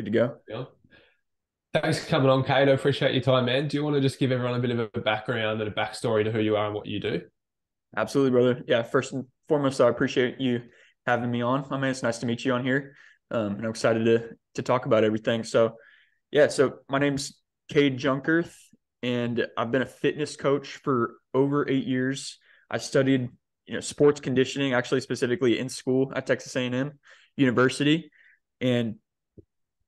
good to go. Yeah. Thanks for coming on, Kade. I appreciate your time, man. Do you want to just give everyone a bit of a background and a backstory to who you are and what you do? Absolutely, brother. Yeah, first and foremost, I appreciate you having me on. I mean, it's nice to meet you on here. Um, and I'm excited to to talk about everything. So, yeah, so my name's Kade Jungkurth, and I've been a fitness coach for over eight years. I studied, you know, sports conditioning, actually specifically in school at Texas A&M University, and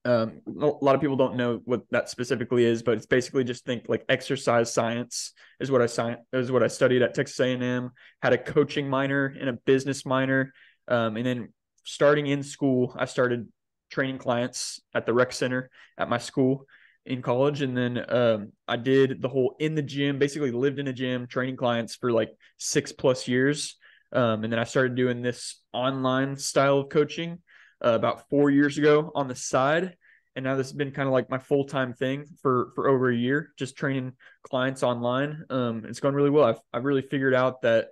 um, a lot of people don't know what that specifically is, but it's basically just think like exercise science is what I sci- is what I studied at Texas A&M. Had a coaching minor and a business minor, um, and then starting in school, I started training clients at the rec center at my school in college, and then um, I did the whole in the gym. Basically, lived in a gym training clients for like six plus years, um, and then I started doing this online style of coaching uh, about four years ago on the side. And now this has been kind of like my full time thing for for over a year, just training clients online. Um, it's going really well. I've I've really figured out that,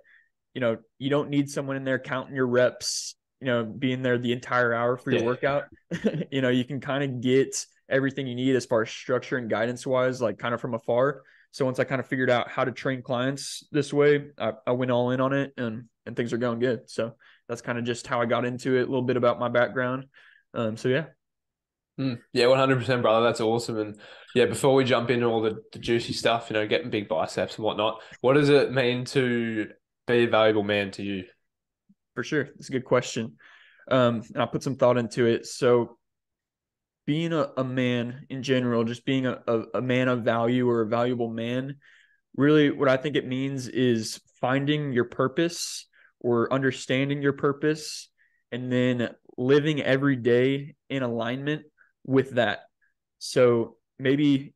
you know, you don't need someone in there counting your reps, you know, being there the entire hour for your yeah. workout. you know, you can kind of get everything you need as far as structure and guidance wise, like kind of from afar. So once I kind of figured out how to train clients this way, I, I went all in on it and and things are going good. So that's kind of just how I got into it. A little bit about my background. Um, so yeah. Mm, yeah, one hundred percent, brother. That's awesome. And yeah, before we jump into all the, the juicy stuff, you know, getting big biceps and whatnot, what does it mean to be a valuable man to you? For sure, it's a good question. Um, I'll put some thought into it. So, being a, a man in general, just being a, a, a man of value or a valuable man, really, what I think it means is finding your purpose or understanding your purpose and then living every day in alignment with that. So maybe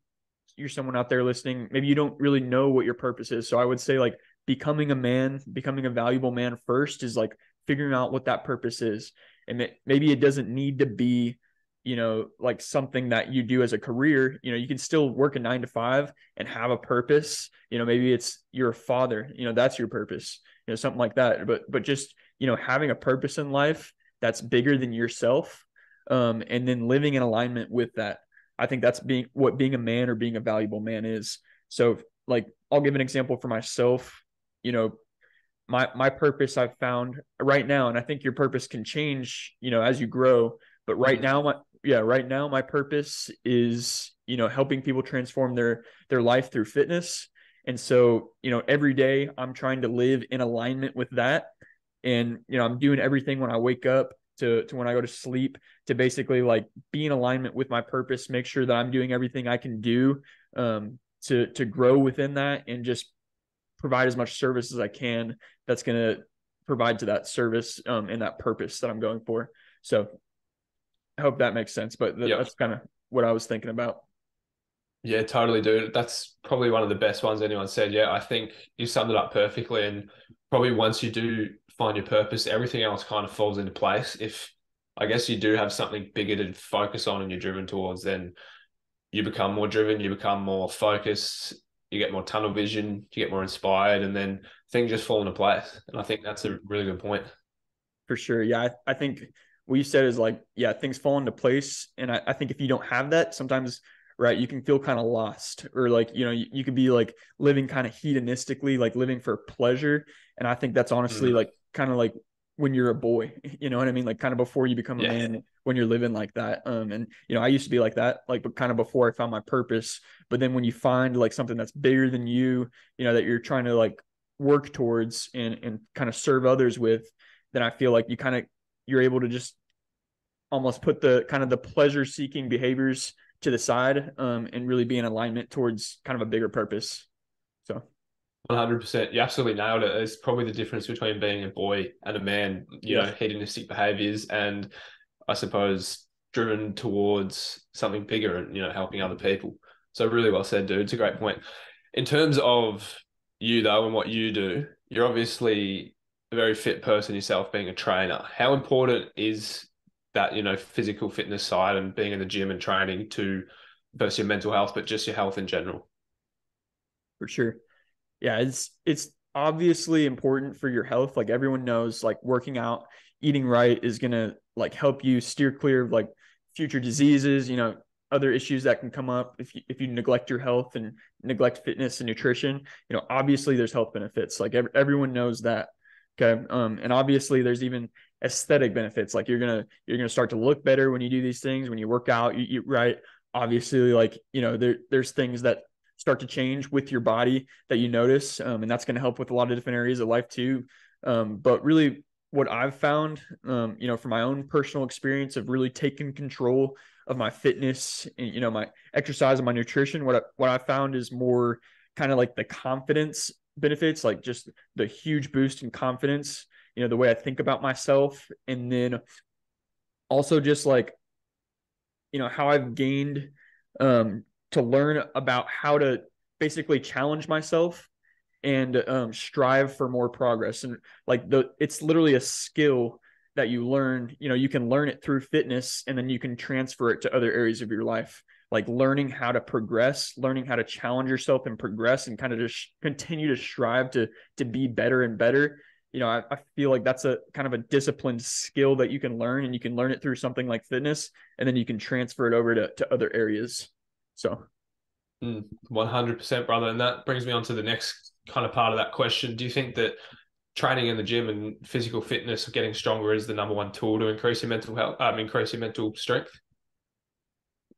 you're someone out there listening, maybe you don't really know what your purpose is. So I would say like becoming a man, becoming a valuable man first is like figuring out what that purpose is. And maybe it doesn't need to be, you know, like something that you do as a career. You know, you can still work a nine to five and have a purpose. You know, maybe it's you're a father, you know, that's your purpose you know something like that. But but just you know having a purpose in life that's bigger than yourself um and then living in alignment with that i think that's being what being a man or being a valuable man is. So like i'll give an example for myself. You know my my purpose i've found right now and i think your purpose can change you know as you grow but right now my yeah right now my purpose is you know helping people transform their their life through fitness and so, you know, every day I'm trying to live in alignment with that. And, you know, I'm doing everything when I wake up to, to when I go to sleep to basically like be in alignment with my purpose, make sure that I'm doing everything I can do um, to, to grow within that and just provide as much service as I can that's going to provide to that service um, and that purpose that I'm going for. So I hope that makes sense, but th- yep. that's kind of what I was thinking about. Yeah, totally, dude. That's probably one of the best ones anyone said. Yeah, I think you summed it up perfectly. And probably once you do find your purpose, everything else kind of falls into place. If I guess you do have something bigger to focus on and you're driven towards, then you become more driven, you become more focused, you get more tunnel vision, you get more inspired, and then things just fall into place. And I think that's a really good point. For sure. Yeah. I, I think what you said is like, yeah, things fall into place. And I, I think if you don't have that, sometimes right? You can feel kind of lost or like you know you, you could be like living kind of hedonistically like living for pleasure. And i think that's honestly mm like kind of like when you're a boy you know what i mean? Like kind of before you become yeah. a man when you're living like that. Um and you know i used to be like that like but kind of before i found my purpose. But then when you find like something that's bigger than you you know that you're trying to like work towards and and kind of serve others with then i feel like you kind of you're able to just almost put the kind of the pleasure seeking behaviors to the side um, and really be in alignment towards kind of a bigger purpose. So. 100%. You absolutely nailed it. It's probably the difference between being a boy and a man, you yeah. know, hedonistic behaviors and I suppose driven towards something bigger and, you know, helping other people. So, really well said, dude. It's a great point. In terms of you, though, and what you do, you're obviously a very fit person yourself being a trainer. How important is that you know physical fitness side and being in the gym and training to versus your mental health, but just your health in general. For sure, yeah, it's it's obviously important for your health. Like everyone knows, like working out, eating right is gonna like help you steer clear of like future diseases, you know, other issues that can come up if you, if you neglect your health and neglect fitness and nutrition. You know, obviously there's health benefits. Like every, everyone knows that. Okay. Um, and obviously there's even aesthetic benefits. Like you're gonna you're gonna start to look better when you do these things. When you work out, you, you right. Obviously, like you know, there there's things that start to change with your body that you notice, um, and that's going to help with a lot of different areas of life too. Um, but really, what I've found, um, you know, from my own personal experience of really taking control of my fitness, and, you know, my exercise and my nutrition, what I, what I found is more kind of like the confidence benefits, like just the huge boost in confidence, you know, the way I think about myself, and then also just like, you know, how I've gained um, to learn about how to basically challenge myself and um, strive for more progress. And like the it's literally a skill that you learn you know you can learn it through fitness and then you can transfer it to other areas of your life like learning how to progress learning how to challenge yourself and progress and kind of just continue to strive to to be better and better you know I, I feel like that's a kind of a disciplined skill that you can learn and you can learn it through something like fitness and then you can transfer it over to, to other areas so 100% brother and that brings me on to the next kind of part of that question. Do you think that training in the gym and physical fitness getting stronger is the number one tool to increase your mental health, um, increase your mental strength?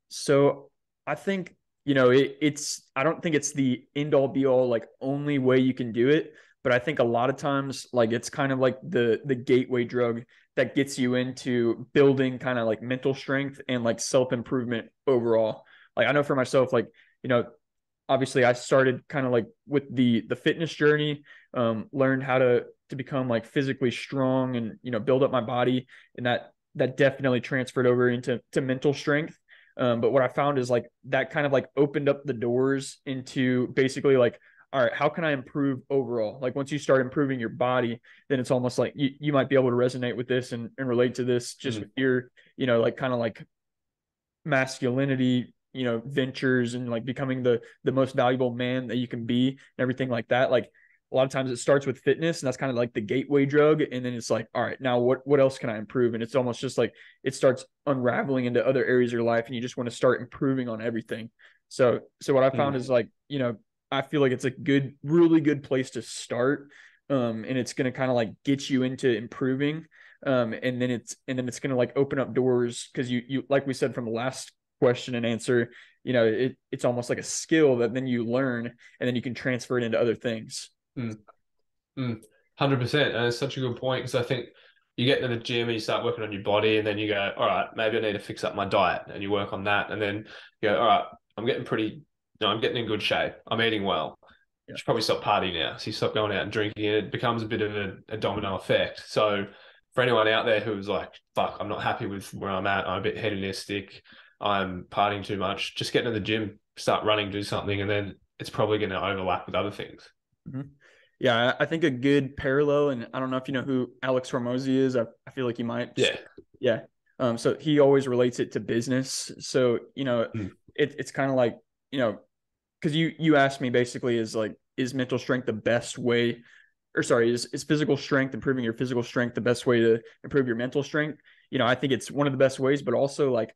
So I think, you know, it, it's, I don't think it's the end all be all, like only way you can do it. But I think a lot of times, like it's kind of like the the gateway drug that gets you into building kind of like mental strength and like self improvement overall. Like I know for myself, like you know, obviously I started kind of like with the the fitness journey, um, learned how to to become like physically strong and you know build up my body, and that that definitely transferred over into to mental strength. Um, but what I found is like that kind of like opened up the doors into basically like all right, how can I improve overall? Like once you start improving your body, then it's almost like you, you might be able to resonate with this and, and relate to this just mm-hmm. with your, you know, like kind of like masculinity you know ventures and like becoming the the most valuable man that you can be and everything like that like a lot of times it starts with fitness and that's kind of like the gateway drug and then it's like all right now what what else can i improve? And it's almost just like it starts unraveling into other areas of your life and you just want to start improving on everything. So so what i found mm. is like you know i feel like it's a good really good place to start um and it's going to kind of like get you into improving um and then it's and then it's going to like open up doors because you you like we said from the last question and answer you know it, it's almost like a skill that then you learn and then you can transfer it into other things mm. Mm. 100% and it's such a good point because i think you get to the gym and you start working on your body and then you go all right maybe i need to fix up my diet and you work on that and then you go all right i'm getting pretty you know i'm getting in good shape i'm eating well yeah. you should probably stop partying now so you stop going out and drinking and it becomes a bit of a, a domino effect so for anyone out there who's like fuck i'm not happy with where i'm at i'm a bit hedonistic I'm partying too much, just get into the gym, start running, do something, and then it's probably going to overlap with other things. Mm-hmm. Yeah, I think a good parallel, and I don't know if you know who Alex Hormozi is. I, I feel like you might. Yeah. Yeah. Um, so he always relates it to business. So, you know, mm. it, it's kind of like, you know, because you you asked me basically is like, is mental strength the best way, or sorry, is, is physical strength, improving your physical strength the best way to improve your mental strength? You know, I think it's one of the best ways, but also like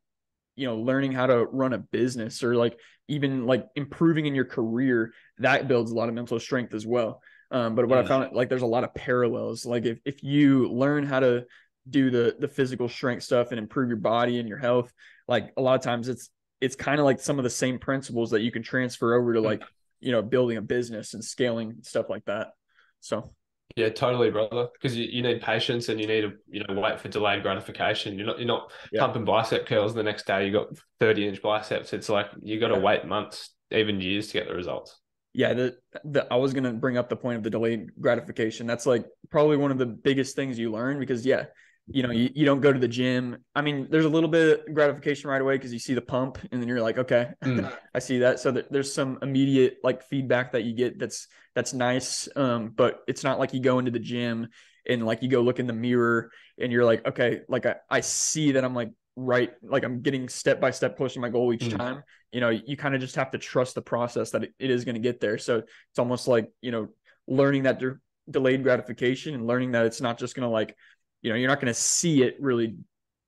you know learning how to run a business or like even like improving in your career that builds a lot of mental strength as well um, but what i found like there's a lot of parallels like if, if you learn how to do the the physical strength stuff and improve your body and your health like a lot of times it's it's kind of like some of the same principles that you can transfer over to like you know building a business and scaling stuff like that so yeah, totally, brother. Because you, you need patience and you need to you know wait for delayed gratification. You're not you're not yeah. pumping bicep curls the next day. You got 30 inch biceps. It's like you got to yeah. wait months, even years to get the results. Yeah, the, the I was gonna bring up the point of the delayed gratification. That's like probably one of the biggest things you learn because yeah, you know, you, you don't go to the gym. I mean, there's a little bit of gratification right away because you see the pump and then you're like, okay, mm. I see that. So th- there's some immediate like feedback that you get that's that's nice. Um, but it's not like you go into the gym and like you go look in the mirror and you're like, okay, like I, I see that I'm like right, like I'm getting step by step closer to my goal each mm. time. You know, you kind of just have to trust the process that it, is going to get there. So it's almost like, you know, learning that de- delayed gratification and learning that it's not just going to like you know you're not going to see it really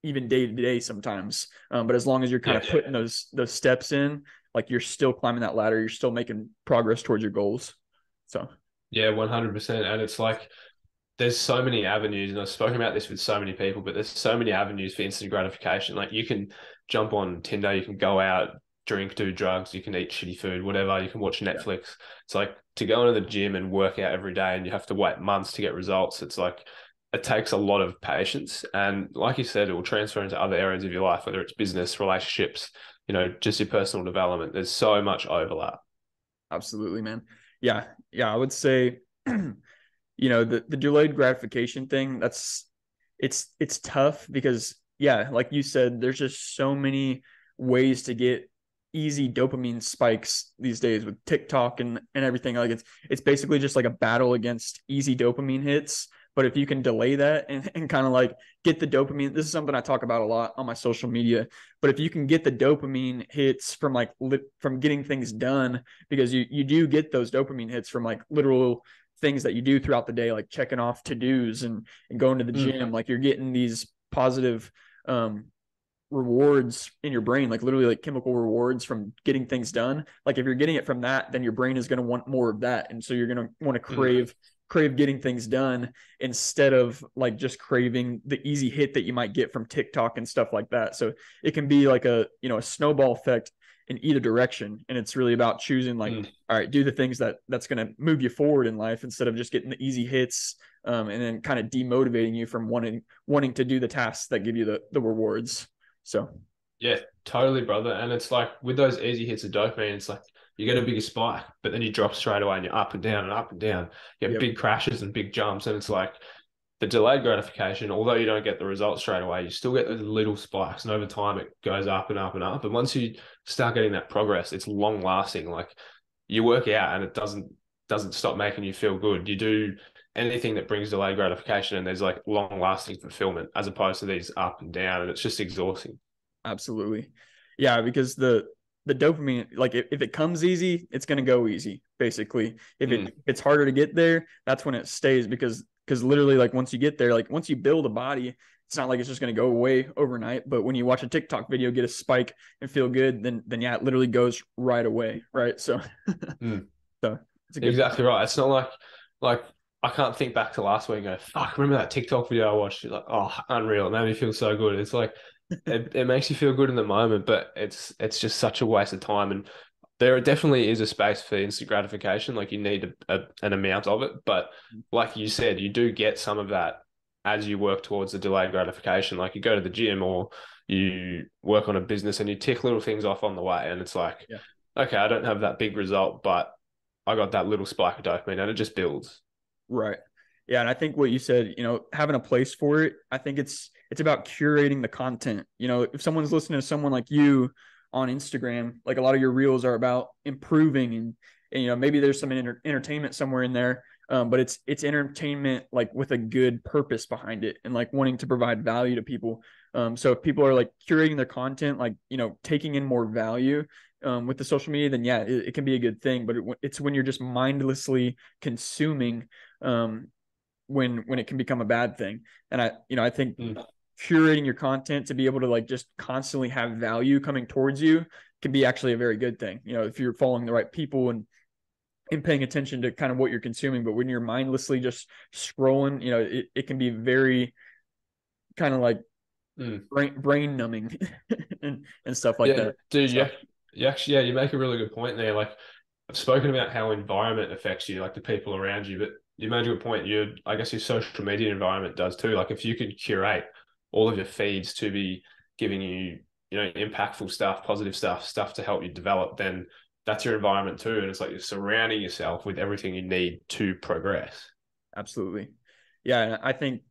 even day to day sometimes. Um, but as long as you're kind yeah, of putting yeah. those those steps in, like you're still climbing that ladder, you're still making progress towards your goals. So yeah, one hundred percent. And it's like there's so many avenues, and I've spoken about this with so many people, but there's so many avenues for instant gratification. Like you can jump on Tinder, you can go out, drink, do drugs, you can eat shitty food, whatever. You can watch Netflix. It's like to go into the gym and work out every day, and you have to wait months to get results. It's like it takes a lot of patience, and like you said, it will transfer into other areas of your life, whether it's business, relationships, you know, just your personal development. There's so much overlap. Absolutely, man. Yeah, yeah. I would say, you know, the the delayed gratification thing. That's it's it's tough because yeah, like you said, there's just so many ways to get easy dopamine spikes these days with TikTok and and everything. Like it's it's basically just like a battle against easy dopamine hits. But if you can delay that and, and kind of like get the dopamine, this is something I talk about a lot on my social media. But if you can get the dopamine hits from like li- from getting things done, because you you do get those dopamine hits from like literal things that you do throughout the day, like checking off to dos and and going to the mm. gym. Like you're getting these positive um rewards in your brain like literally like chemical rewards from getting things done like if you're getting it from that then your brain is going to want more of that and so you're going to want to mm. crave mm. crave getting things done instead of like just craving the easy hit that you might get from TikTok and stuff like that so it can be like a you know a snowball effect in either direction and it's really about choosing like mm. all right do the things that that's going to move you forward in life instead of just getting the easy hits um, and then kind of demotivating you from wanting wanting to do the tasks that give you the the rewards so yeah, totally, brother. And it's like with those easy hits of dopamine, it's like you get a bigger spike, but then you drop straight away and you're up and down and up and down. You have yep. big crashes and big jumps. And it's like the delayed gratification, although you don't get the results straight away, you still get those little spikes. And over time it goes up and up and up. And once you start getting that progress, it's long lasting. Like you work out and it doesn't doesn't stop making you feel good. You do anything that brings delayed gratification and there's like long lasting fulfillment as opposed to these up and down and it's just exhausting absolutely yeah because the the dopamine like if, if it comes easy it's going to go easy basically if mm. it, it's harder to get there that's when it stays because because literally like once you get there like once you build a body it's not like it's just going to go away overnight but when you watch a tiktok video get a spike and feel good then then yeah it literally goes right away right so mm. so exactly point. right it's not like like I can't think back to last week and go, fuck, remember that TikTok video I watched? Like, oh, unreal. It made me feel so good. It's like it, it makes you feel good in the moment, but it's it's just such a waste of time. And there definitely is a space for instant gratification. Like you need a, a, an amount of it. But like you said, you do get some of that as you work towards the delayed gratification. Like you go to the gym or you work on a business and you tick little things off on the way. And it's like, yeah. okay, I don't have that big result, but I got that little spike of dopamine and it just builds. Right. Yeah, and I think what you said, you know, having a place for it, I think it's it's about curating the content. You know, if someone's listening to someone like you on Instagram, like a lot of your reels are about improving and, and you know, maybe there's some enter- entertainment somewhere in there. Um, but it's it's entertainment like with a good purpose behind it and like wanting to provide value to people. Um, so if people are like curating their content, like you know, taking in more value, um, with the social media, then yeah, it, it can be a good thing. But it, it's when you're just mindlessly consuming um, when when it can become a bad thing. And I, you know, I think mm. Curating your content to be able to like just constantly have value coming towards you can be actually a very good thing. You know, if you're following the right people and and paying attention to kind of what you're consuming. But when you're mindlessly just scrolling, you know, it, it can be very kind of like mm. brain brain numbing and, and stuff like yeah, that. Dude, so, yeah. You actually, yeah, you make a really good point there. Like I've spoken about how environment affects you, like the people around you, but you made a good point. You, I guess, your social media environment does too. Like if you could curate all of your feeds to be giving you, you know, impactful stuff, positive stuff, stuff to help you develop, then that's your environment too. And it's like you're surrounding yourself with everything you need to progress. Absolutely. Yeah. I think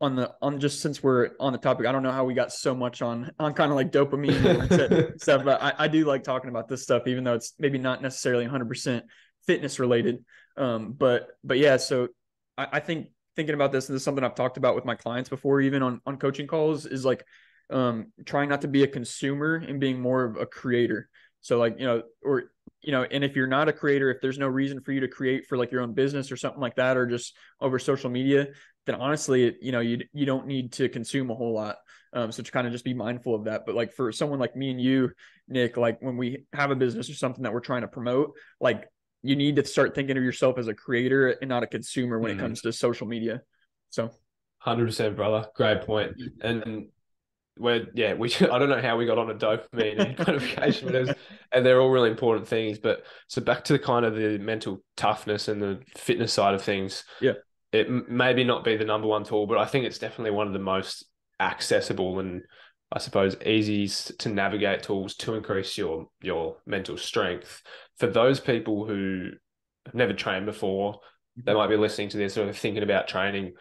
on the on just since we're on the topic, I don't know how we got so much on on kind of like dopamine stuff, but I, I do like talking about this stuff, even though it's maybe not necessarily 100 percent fitness related. Um, but but yeah, so I, I think thinking about this, and this is something I've talked about with my clients before, even on on coaching calls, is like um trying not to be a consumer and being more of a creator. So like you know, or you know, and if you're not a creator, if there's no reason for you to create for like your own business or something like that, or just over social media, then honestly, you know, you you don't need to consume a whole lot. Um, so to kind of just be mindful of that. But like for someone like me and you, Nick, like when we have a business or something that we're trying to promote, like you need to start thinking of yourself as a creator and not a consumer when mm-hmm. it comes to social media. So, hundred percent, brother. Great point. And we're yeah, we I don't know how we got on a dopamine and notification, but it was, and they're all really important things. But so back to the kind of the mental toughness and the fitness side of things. Yeah, it maybe not be the number one tool, but I think it's definitely one of the most accessible and I suppose easy to navigate tools to increase your your mental strength. For those people who have never trained before, they mm-hmm. might be listening to this or thinking about training.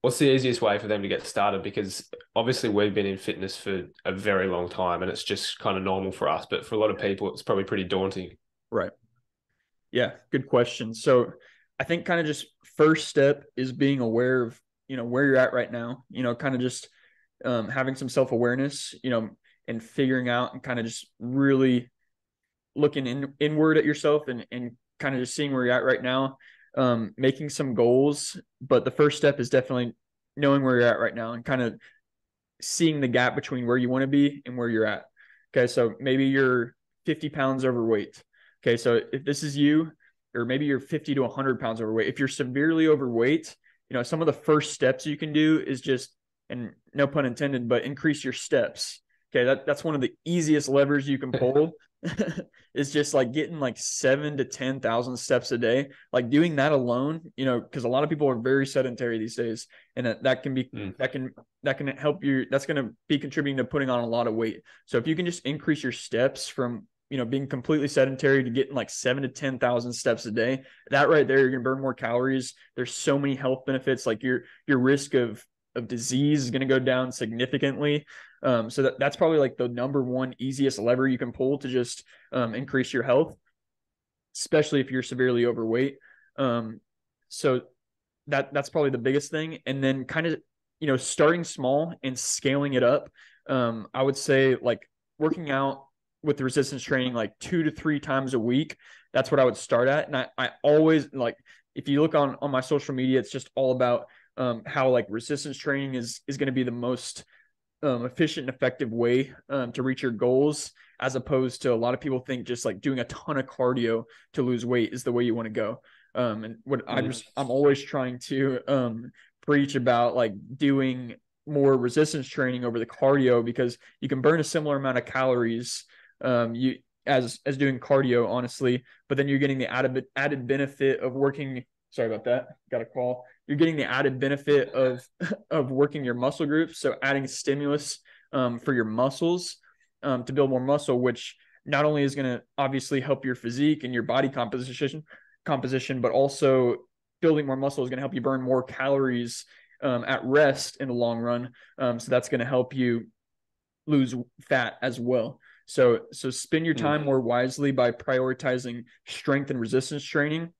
What's the easiest way for them to get started? Because obviously we've been in fitness for a very long time and it's just kind of normal for us. But for a lot of people, it's probably pretty daunting. Right. Yeah, good question. So I think kind of just first step is being aware of, you know, where you're at right now, you know, kind of just – um, having some self awareness, you know, and figuring out and kind of just really looking in, inward at yourself and, and kind of just seeing where you're at right now, um, making some goals. But the first step is definitely knowing where you're at right now and kind of seeing the gap between where you want to be and where you're at. Okay. So maybe you're 50 pounds overweight. Okay. So if this is you, or maybe you're 50 to 100 pounds overweight, if you're severely overweight, you know, some of the first steps you can do is just and no pun intended, but increase your steps. Okay, that, that's one of the easiest levers you can pull. it's just like getting like seven to ten thousand steps a day. Like doing that alone, you know, because a lot of people are very sedentary these days, and that, that can be mm. that can that can help you. That's going to be contributing to putting on a lot of weight. So if you can just increase your steps from you know being completely sedentary to getting like seven to ten thousand steps a day, that right there, you're gonna burn more calories. There's so many health benefits. Like your your risk of of disease is going to go down significantly. Um, so that, that's probably like the number one easiest lever you can pull to just um, increase your health, especially if you're severely overweight. Um, so that that's probably the biggest thing. And then kind of you know starting small and scaling it up. Um, I would say like working out with the resistance training like two to three times a week. That's what I would start at. And I, I always like if you look on on my social media, it's just all about um, how like resistance training is is going to be the most um, efficient and effective way um, to reach your goals, as opposed to a lot of people think just like doing a ton of cardio to lose weight is the way you want to go. Um, and what I'm just I'm always trying to um, preach about like doing more resistance training over the cardio because you can burn a similar amount of calories um, you as as doing cardio honestly but then you're getting the added added benefit of working sorry about that got a call you're getting the added benefit of of working your muscle groups. So adding stimulus um, for your muscles um, to build more muscle which not only is going to obviously help your physique and your body composition composition but also building more muscle is going to help you burn more calories um, at rest in the long run. Um, so that's going to help you lose fat as well. So so spend your time mm-hmm. more wisely by prioritizing strength and resistance training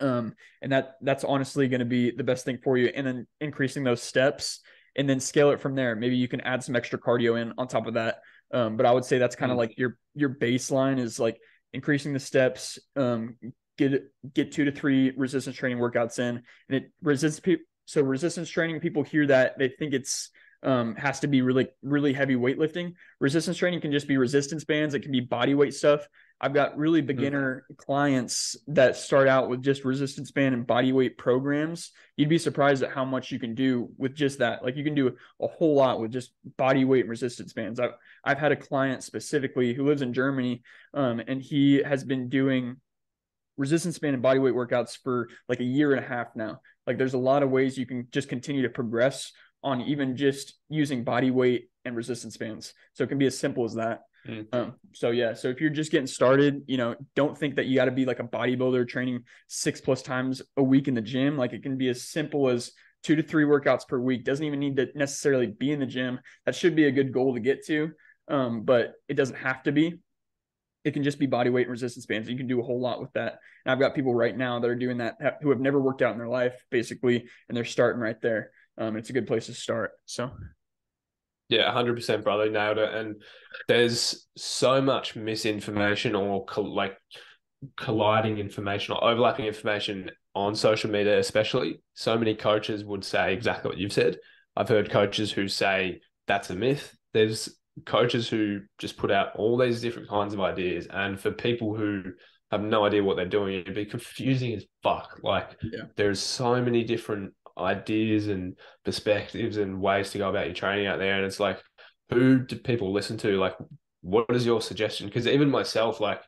um, and that that's honestly going to be the best thing for you. And then increasing those steps and then scale it from there. Maybe you can add some extra cardio in on top of that. Um, but I would say that's kind of mm. like your your baseline is like increasing the steps, um, get get two to three resistance training workouts in, and it resists people. So resistance training, people hear that they think it's um, has to be really really heavy weightlifting. Resistance training can just be resistance bands. It can be body weight stuff. I've got really mm-hmm. beginner mm-hmm. clients that start out with just resistance band and body weight programs. You'd be surprised at how much you can do with just that. Like you can do a whole lot with just body weight and resistance bands. I've I've had a client specifically who lives in Germany, um, and he has been doing resistance band and body weight workouts for like a year and a half now. Like there's a lot of ways you can just continue to progress on even just using body weight and resistance bands. So it can be as simple as that. Mm. Um, so yeah, so if you're just getting started, you know, don't think that you got to be like a bodybuilder training six plus times a week in the gym. Like it can be as simple as two to three workouts per week. Doesn't even need to necessarily be in the gym. That should be a good goal to get to, um, but it doesn't have to be. It can just be body weight and resistance bands. You can do a whole lot with that. And I've got people right now that are doing that who have never worked out in their life, basically, and they're starting right there. Um, it's a good place to start. So yeah, hundred percent, brother, nailed it. And there's so much misinformation or like colliding information or overlapping information on social media, especially, so many coaches would say exactly what you've said. I've heard coaches who say that's a myth. There's coaches who just put out all these different kinds of ideas. And for people who have no idea what they're doing, it'd be confusing as fuck. Like yeah. there's so many different ideas and perspectives and ways to go about your training out there. And it's like, who do people listen to? Like, what is your suggestion? Because even myself, like,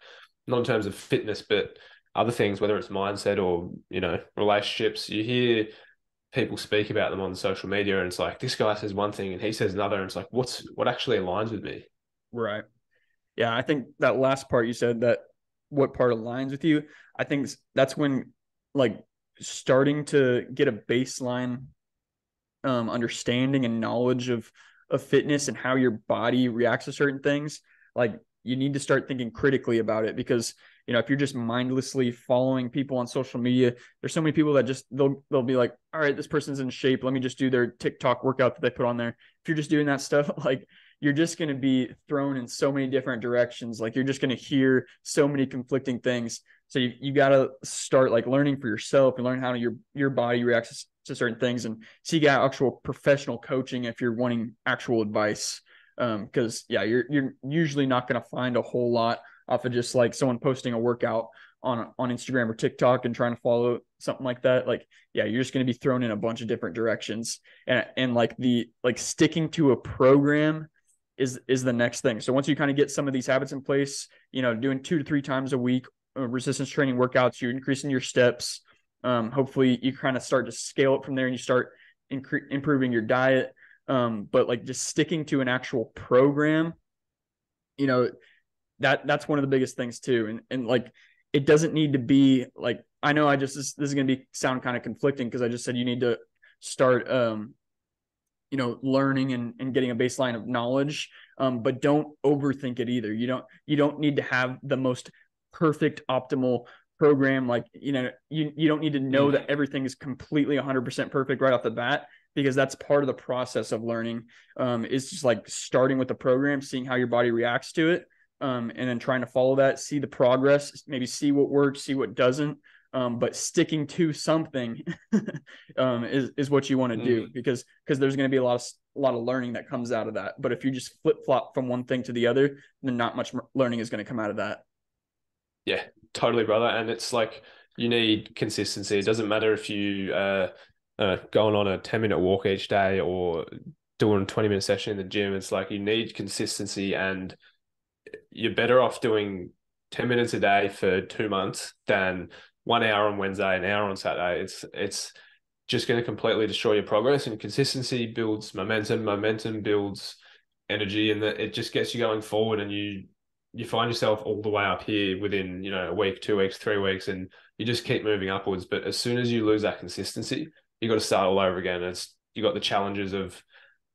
not in terms of fitness, but other things, whether it's mindset or, you know, relationships, you hear people speak about them on social media and it's like this guy says one thing and he says another and it's like what's what actually aligns with me right yeah i think that last part you said that what part aligns with you i think that's when like starting to get a baseline um understanding and knowledge of of fitness and how your body reacts to certain things like you need to start thinking critically about it because you know if you're just mindlessly following people on social media there's so many people that just they'll they'll be like all right this person's in shape. Let me just do their tiktok workout that they put on there. If you're just doing that stuff like you're just going to be thrown in so many different directions. Like you're just going to hear so many conflicting things so you, you got to start like learning for yourself and learn how your your body reacts to certain things and seek out actual professional coaching if you're wanting actual advice because um, yeah you're you're usually not going to find a whole lot off of just like someone posting a workout on on Instagram or TikTok and trying to follow something like that, like yeah, you're just going to be thrown in a bunch of different directions. And and like the like sticking to a program is is the next thing. So once you kind of get some of these habits in place, you know, doing two to three times a week resistance training workouts, you're increasing your steps. Um, hopefully, you kind of start to scale it from there, and you start incre- improving your diet. Um, but like just sticking to an actual program, you know, that that's one of the biggest things too and and like it doesn't need to be like i know i just this, this is going to be sound kind of conflicting because i just said you need to start um you know learning and, and getting a baseline of knowledge um but don't overthink it either you don't you don't need to have the most perfect optimal program like you know you you don't need to know that everything is completely 100% perfect right off the bat because that's part of the process of learning um, is just like starting with the program seeing how your body reacts to it um, and then trying to follow that, see the progress, maybe see what works, see what doesn't. Um, but sticking to something um, is is what you want to do mm. because because there's going to be a lot of a lot of learning that comes out of that. But if you just flip flop from one thing to the other, then not much learning is going to come out of that. Yeah, totally, brother. And it's like you need consistency. It doesn't matter if you uh, uh going on a ten minute walk each day or doing a twenty minute session in the gym. It's like you need consistency and you're better off doing 10 minutes a day for two months than one hour on Wednesday, an hour on Saturday. It's it's just going to completely destroy your progress. And consistency builds momentum. Momentum builds energy, and that it just gets you going forward. And you you find yourself all the way up here within you know a week, two weeks, three weeks, and you just keep moving upwards. But as soon as you lose that consistency, you got to start all over again. It's you got the challenges of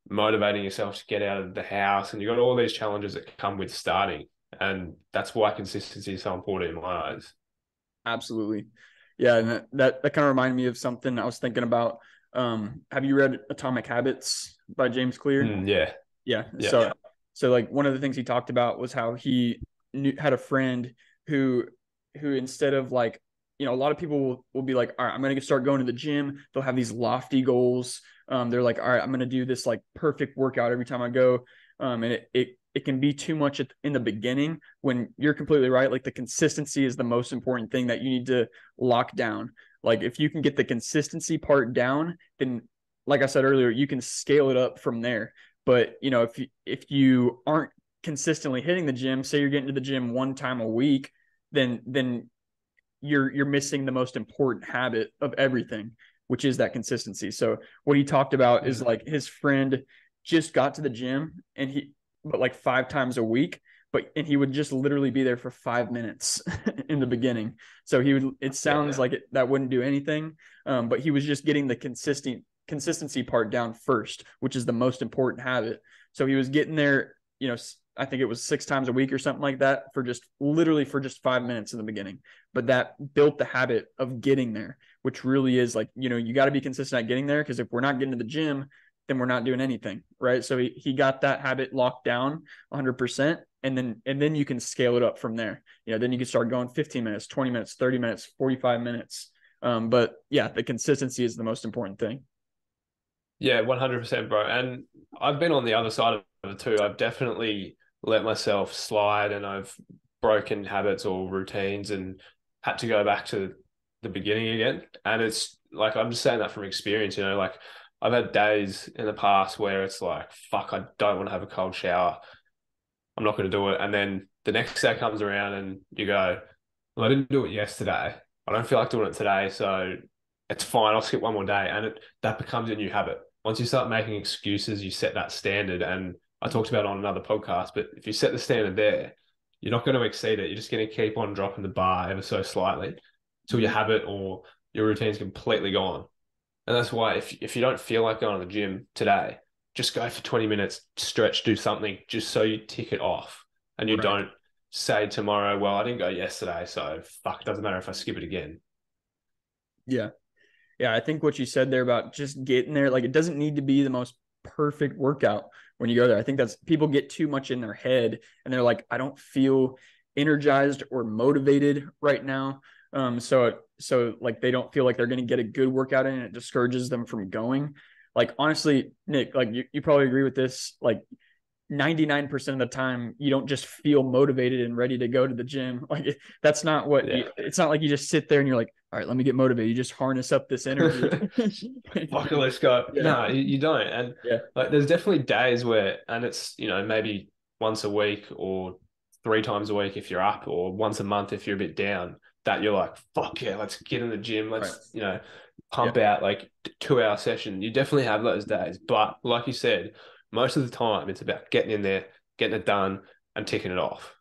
motivating yourself to get out of the house and you've got all these challenges that come with starting and that's why consistency is so important in my eyes absolutely yeah and that that, that kind of reminded me of something i was thinking about um have you read atomic habits by james clear mm, yeah. yeah yeah so so like one of the things he talked about was how he knew, had a friend who who instead of like you know a lot of people will, will be like all right i'm going to start going to the gym they'll have these lofty goals um, they're like, all right, I'm going to do this like perfect workout every time I go. Um, and it, it, it can be too much in the beginning when you're completely right. Like the consistency is the most important thing that you need to lock down. Like if you can get the consistency part down, then like I said earlier, you can scale it up from there. But you know, if you, if you aren't consistently hitting the gym, say you're getting to the gym one time a week, then then you're you're missing the most important habit of everything which is that consistency. So what he talked about is like his friend just got to the gym and he but like five times a week but and he would just literally be there for five minutes in the beginning so he would it sounds yeah. like it, that wouldn't do anything um, but he was just getting the consistent consistency part down first which is the most important habit so he was getting there you know i think it was six times a week or something like that for just literally for just five minutes in the beginning but that built the habit of getting there which really is like, you know, you got to be consistent at getting there because if we're not getting to the gym, then we're not doing anything, right? So he, he got that habit locked down 100% and then and then you can scale it up from there. You know, then you can start going 15 minutes, 20 minutes, 30 minutes, 45 minutes. Um, but yeah, the consistency is the most important thing. Yeah, one hundred percent, bro. And I've been on the other side of it too. I've definitely let myself slide, and I've broken habits or routines, and had to go back to the beginning again. And it's like I'm just saying that from experience. You know, like I've had days in the past where it's like, fuck, I don't want to have a cold shower. I'm not going to do it. And then the next day comes around, and you go, well, I didn't do it yesterday. I don't feel like doing it today, so it's fine. I'll skip one more day, and it, that becomes a new habit once you start making excuses, you set that standard. And I talked about on another podcast, but if you set the standard there, you're not going to exceed it. You're just going to keep on dropping the bar ever so slightly until your habit or your routine's completely gone. And that's why if if you don't feel like going to the gym today, just go for 20 minutes, stretch, do something, just so you tick it off. And you right. don't say tomorrow, well, I didn't go yesterday, so fuck, it doesn't matter if I skip it again. Yeah yeah, I think what you said there about just getting there, like it doesn't need to be the most perfect workout when you go there. I think that's people get too much in their head and they're like, I don't feel energized or motivated right now. Um, so so like they don't feel like they're gonna get a good workout in and it discourages them from going. Like honestly, Nick, like you, you probably agree with this. Like 99% of the time you don't just feel motivated and ready to go to the gym. Like that's not what yeah. you, it's not like you just sit there and you're like all right let me get motivated. You just harness up this energy. Fuck let's go. Yeah. no you, don't. And yeah. like there's definitely days where and it's you know maybe once a week or three times a week if you're up or once a month if you're a bit down that you're like fuck yeah let's get in the gym. Let's right. you know pump out like two hour session. You definitely have those days. But like you said most of the time it's about getting in there, getting it done, and ticking it off.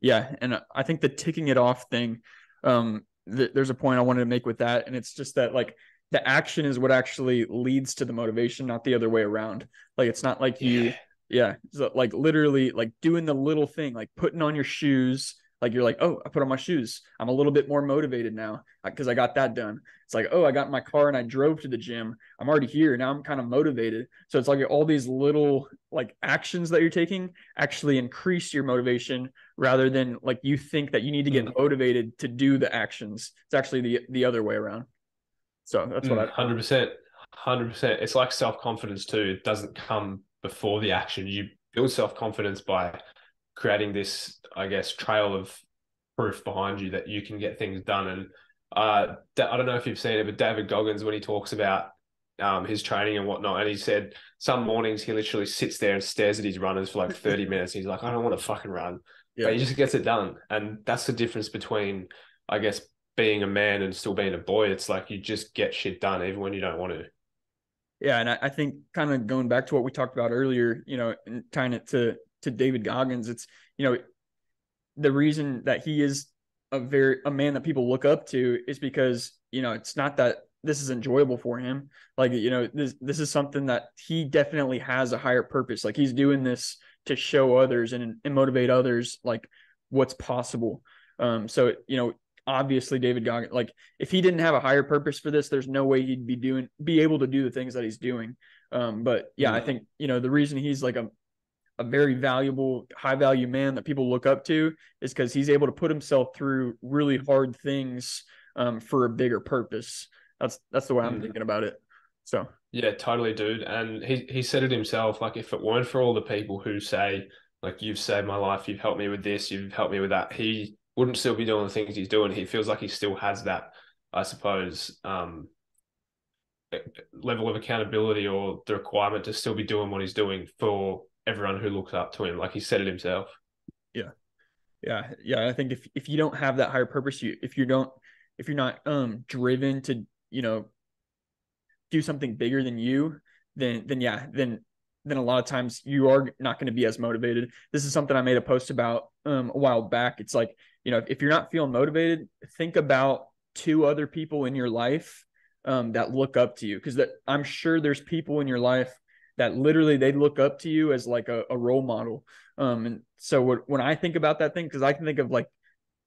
Yeah, and I think the ticking it off thing, um, th- there's a point I wanted to make with that, and it's just that like the action is what actually leads to the motivation, not the other way around. Like it's not like you, yeah, yeah so like literally like doing the little thing, like putting on your shoes, like you're like, oh, I put on my shoes. I'm a little bit more motivated now because I got that done. It's like, oh, I got in my car and I drove to the gym. I'm already here. Now I'm kind of motivated. So it's like all these little like actions that you're taking actually increase your motivation rather than like you think that you need to get mm. motivated to do the actions. It's actually the the other way around. So that's what mm, I hundred percent. Hundred percent. It's like self confidence too. It doesn't come before the action. You build self confidence by creating this, I guess, trail of proof behind you that you can get things done. And uh, I don't know if you've seen it, but David Goggins, when he talks about um, his training and whatnot, and he said some mornings he literally sits there and stares at his runners for like 30 minutes. He's like, I don't want to fucking run. Yeah. But he just gets it done. And that's the difference between, I guess, being a man and still being a boy. It's like you just get shit done even when you don't want to. Yeah, and I, I think kind of going back to what we talked about earlier, you know, and tying it to to David Goggins. It's you know the reason that he is a very a man that people look up to is because you know it's not that this is enjoyable for him. Like you know this this is something that he definitely has a higher purpose. Like he's doing this to show others and, and motivate others like what's possible. Um, so you know obviously David Goggins, like if he didn't have a higher purpose for this, there's no way he'd be doing, be able to do the things that he's doing. Um, but yeah, I mm-hmm. think, you know, the reason he's like a, a very valuable, high value man that people look up to is because he's able to put himself through really hard things um, for a bigger purpose. That's that's the way I'm mm. thinking about it. So yeah, totally, dude. And he he said it himself. Like if it weren't for all the people who say like you've saved my life, you've helped me with this, you've helped me with that, he wouldn't still be doing the things he's doing. He feels like he still has that, I suppose, um, level of accountability or the requirement to still be doing what he's doing for everyone who looks up to him. Like he said it himself. Yeah. Yeah. Yeah. I think if, if you don't have that higher purpose, you if you don't if you're not um driven to, you know, do something bigger than you, then then yeah, then then a lot of times you are not going to be as motivated. This is something I made a post about um a while back. It's like, you know, if you're not feeling motivated, think about two other people in your life um, that look up to you because that I'm sure there's people in your life that literally they look up to you as like a, a role model. Um, and so what, when I think about that thing, because I can think of like,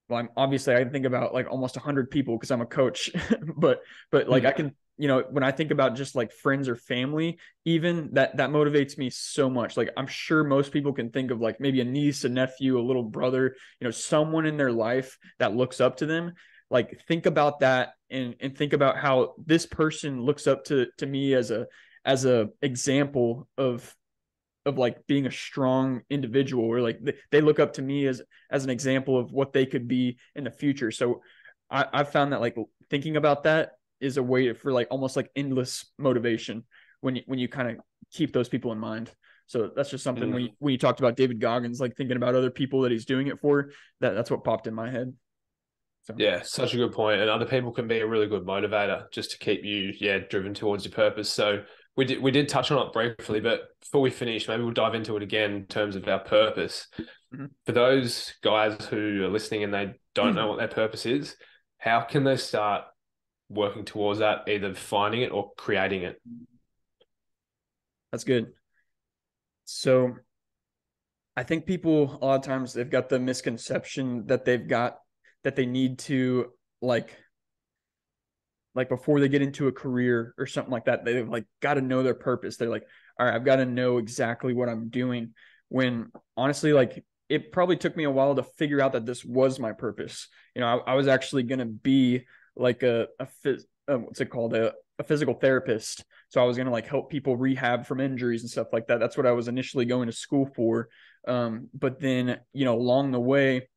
well, I'm obviously I can think about like almost hundred people because I'm a coach, but but like I can you know when I think about just like friends or family, even that that motivates me so much. Like I'm sure most people can think of like maybe a niece, a nephew, a little brother, you know, someone in their life that looks up to them like think about that and and think about how this person looks up to to me as a as a example of of like being a strong individual or like they, they look up to me as as an example of what they could be in the future so i i found that like thinking about that is a way for like almost like endless motivation when you when you kind of keep those people in mind so that's just something mm. when, you, when you talked about david goggins like thinking about other people that he's doing it for that that's what popped in my head so. Yeah, such a good point. And other people can be a really good motivator just to keep you, yeah, driven towards your purpose. So we did we did touch on it briefly, but before we finish, maybe we'll dive into it again in terms of our purpose. Mm-hmm. For those guys who are listening and they don't mm-hmm. know what their purpose is, how can they start working towards that, either finding it or creating it? That's good. So I think people a lot of times they've got the misconception that they've got that they need to like like before they get into a career or something like that they've like got to know their purpose. They're like all right i've got to know exactly what i'm doing when honestly like it probably took me a while to figure out that this was my purpose. You know i, I was actually going to be like a, a phys- uh, what's it called? A, a physical therapist. So i was going to like help people rehab from injuries and stuff like that. That's what i was initially going to school for. Um, but then you know along the way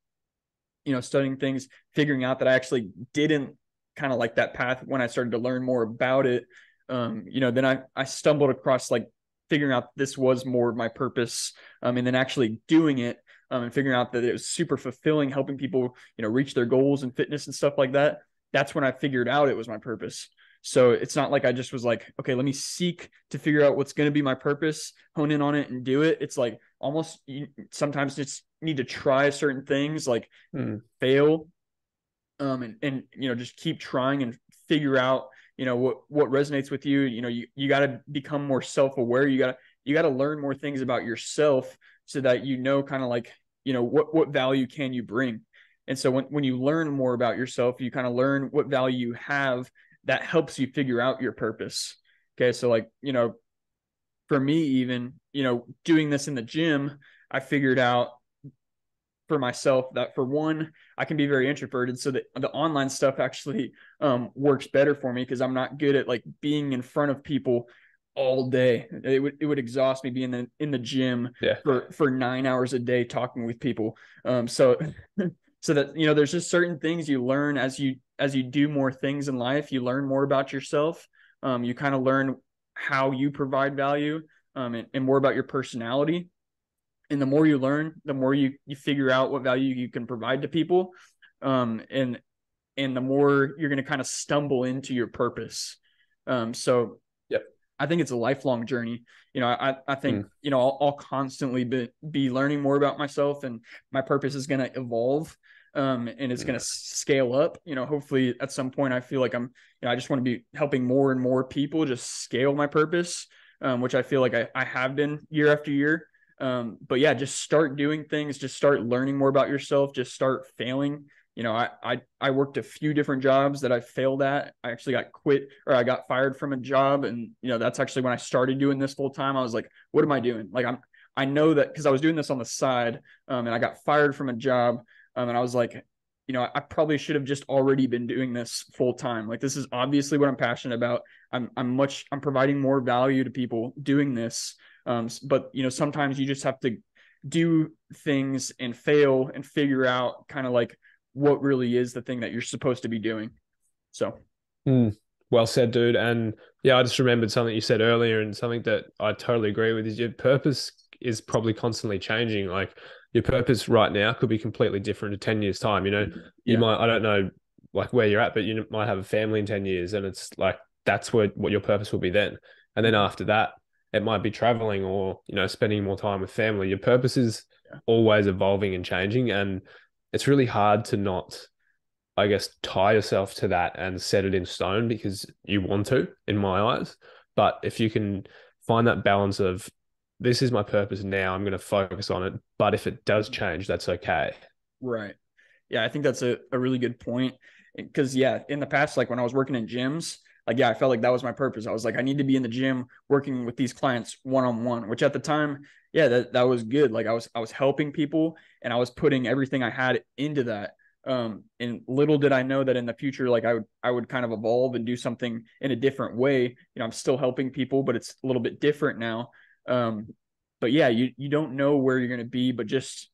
you know studying things figuring out that i actually didn't kind of like that path when I started to learn more about it. Um, you know, then I I stumbled across like figuring out this was more of my purpose, um, and then actually doing it um, and figuring out that it was super fulfilling, helping people you know reach their goals and fitness and stuff like that. That's when I figured out it was my purpose. So it's not like I just was like, okay, let me seek to figure out what's going to be my purpose, hone in on it and do it. It's like almost you sometimes just need to try certain things, like hmm. fail, um, and, and, you know, just keep trying and figure out, you know, what, what resonates with you. You know, you, you got to become more self-aware. You got to, you got to learn more things about yourself so that, you know, kind of like, you know, what, what value can you bring? And so when, when you learn more about yourself, you kind of learn what value you have that helps you figure out your purpose. Okay. So like, you know, for me, even, you know, doing this in the gym, I figured out for myself that for one i can be very introverted so that the online stuff actually um, works better for me because i'm not good at like being in front of people all day. It would it would exhaust me being in the, in the gym yeah. for for nine hours a day talking with people. Um so so that you know there's just certain things you learn as you as you do more things in life you learn more about yourself. Um you kind of learn how you provide value um and, and more about your personality and the more you learn the more you you figure out what value you can provide to people um and and the more you're going to kind of stumble into your purpose. Um so yeah i think it's a lifelong journey. You know i i think mm. you know I'll, I'll, constantly be, be learning more about myself and my purpose is going to evolve um and it's yeah. going to scale up. You know hopefully at some point i feel like i'm you know i just want to be helping more and more people just scale my purpose um which i feel like i, I have been year after year um, but yeah, just start doing things, just start learning more about yourself, just start failing. You know, I I I worked a few different jobs that I failed at. I actually got quit or I got fired from a job. And you know, that's actually when I started doing this full time. I was like, what am I doing? Like I'm I know that because I was doing this on the side um, and I got fired from a job. Um, and I was like, you know, I probably should have just already been doing this full time. Like this is obviously what I'm passionate about. I'm I'm much I'm providing more value to people doing this. Um, but you know, sometimes you just have to do things and fail and figure out kind of like what really is the thing that you're supposed to be doing. So, mm, well said, dude. And yeah, I just remembered something you said earlier, and something that I totally agree with is your purpose is probably constantly changing. Like your purpose right now could be completely different in 10 years time. You know, you might, I don't know like where you're at, but you might have a family in 10 years and it's like, that's what, what your purpose will be then. And then after that, it might be traveling or you know spending more time with family your purpose is yeah. always evolving and changing and it's really hard to not i guess tie yourself to that and set it in stone because you want to in my eyes. But if you can find that balance of this is my purpose now i'm going to focus on it but if it does mm-hmm. change that's okay. Right. Yeah i think that's a, a really good point because yeah in the past like when i was working in gyms like yeah i felt like that was my purpose i was like i need to be in the gym working with these clients one-on-one which at the time yeah that, that was good like i was i was helping people and i was putting everything i had into that Um, and little did I know that in the future, like I would, I would kind of evolve and do something in a different way. You know, I'm still helping people, but it's a little bit different now. Um, but yeah, you you don't know where you're going to be, but just